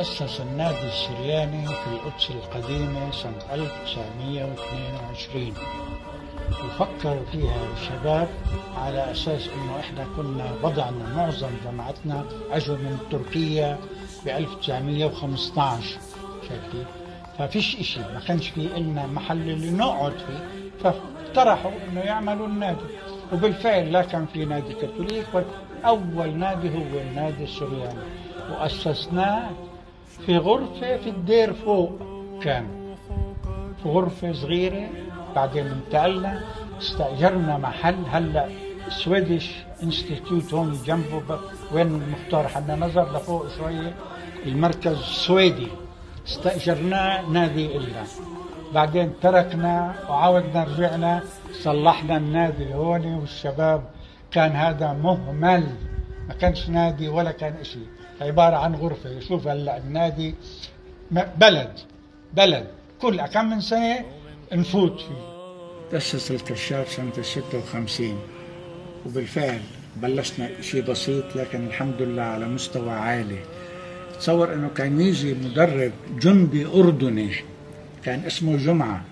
تأسس النادي السرياني في القدس القديمة سنة 1922 وفكر فيها الشباب على أساس أنه إحنا كنا وضعنا معظم جماعتنا أجوا من تركيا ب 1915 شايفين؟ ففيش إشي ما كانش في إلنا محل اللي نقعد فيه. فاقترحوا إنه يعملوا النادي. وبالفعل لا كان في نادي كاثوليك أول نادي هو النادي السرياني. وأسسناه في غرفة في الدير فوق كان. في غرفة صغيرة بعدين انتقلنا استأجرنا محل. هلأ سويدش انستيتيوت هون جنبه وين المختار؟ حنا نظر لفوق شوية. المركز السويدي استأجرناه نادي إلا. بعدين تركنا وعاودنا رجعنا صلحنا النادي هون والشباب كان هذا مهمل. ما كانش نادي ولا كان شيء عبارة عن غرفة. شوف هلا النادي بلد بلد. كل كم من سنة نفوت فيه. تأسس الكشاف سنة 56 وبالفعل بلشنا شيء بسيط لكن الحمد لله على مستوى عالي. تصور إنه كان يجي مدرب جندي أردني كان اسمه جمعة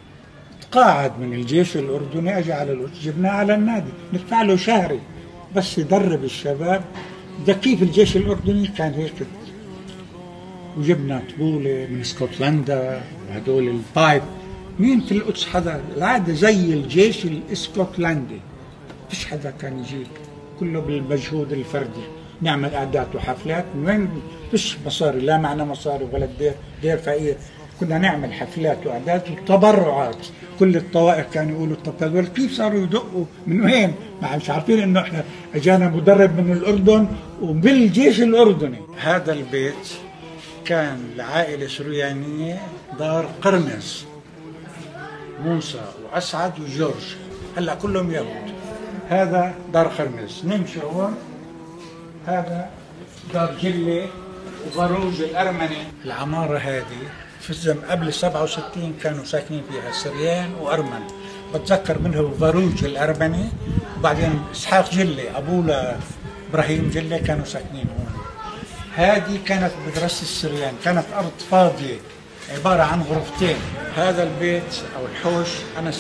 تقاعد من الجيش الأردني اجى على جبناه على النادي. ندفع له شهري بس يدرب الشباب ده كيف الجيش الأردني كان هيك وجبنا طبولة من اسكتلندا وهدول البايب مين في القدس حدا؟ العادة زي الجيش الاسكتلندي فيش حدا كان يجيب كله بالمجهود الفردي. نعمل اعداد وحفلات من وين؟ فيش مصاري لا معنا مصاري ولا دير دير فقير. كنا نعمل حفلات وأعداد وتبرعات. كل الطوائف كانوا يقولوا طب هذول كيف صاروا يدقوا؟ من وين؟ ما مش عارفين إنه إحنا أجانا مدرب من الأردن وبالجيش الأردني. هذا البيت كان لعائلة سريانية دار قرمز موسى وأسعد وجورج. هلأ كلهم يهود هذا دار قرمز. نمشي هون. هذا دار جلة وباروج الأرمني. العمارة هذه في الزم قبل 67 كانوا ساكنين فيها سريان وأرمن. بتذكر منه فاروج الأرمني وبعدين إسحاق جله ابوه إبراهيم جله كانوا ساكنين هون. هذه كانت مدرسة السريان كانت أرض فاضية عبارة عن غرفتين. هذا البيت أو الحوش أنا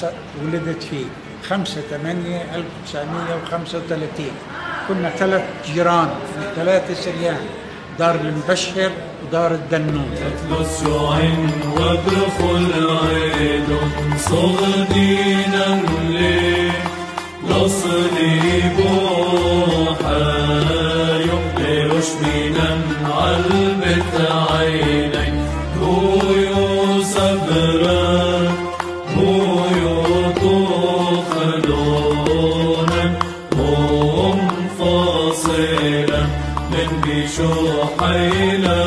ولدت فيه 5 8 1935 كنا ثلاث جيران ثلاثة سريان. دار المبشر ودار الدنون. أتلس عين وادخل عيد صغ دينا لي لصليب حايو ليشمنا علبة عيني هو صبرا هو طخلونا هم فاصلا من بشوحينا وتكيمومي